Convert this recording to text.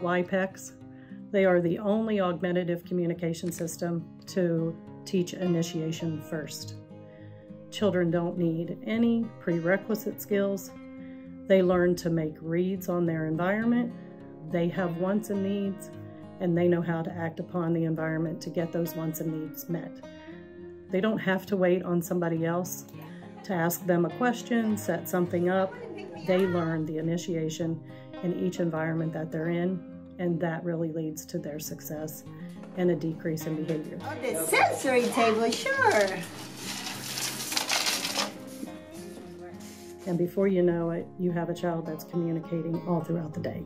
Why PECS. They are the only augmentative communication system to teach initiation first. Children don't need any prerequisite skills. They learn to make reads on their environment. They have wants and needs, and they know how to act upon the environment to get those wants and needs met. They don't have to wait on somebody else to ask them a question, set something up. They learn the initiation in each environment that they're in, and that really leads to their success and a decrease in behavior. Oh, the sensory table, sure. And before you know it, you have a child that's communicating all throughout the day.